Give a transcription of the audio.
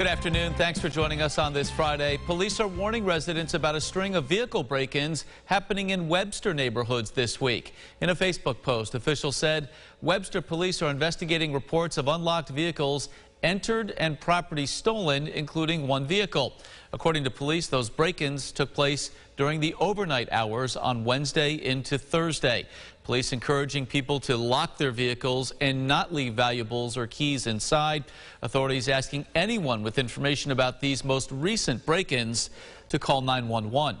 Good afternoon. Thanks for joining us on this Friday. Police are warning residents about a string of vehicle break-ins happening in Webster neighborhoods this week. In a Facebook post, officials said Webster police are investigating reports of unlocked vehicles entered and property stolen, including one vehicle. According to police, those break-ins took place during the overnight hours on Wednesday into Thursday. Police encouraging people to lock their vehicles and not leave valuables or keys inside. Authorities asking anyone with information about these most recent break-ins to call 911.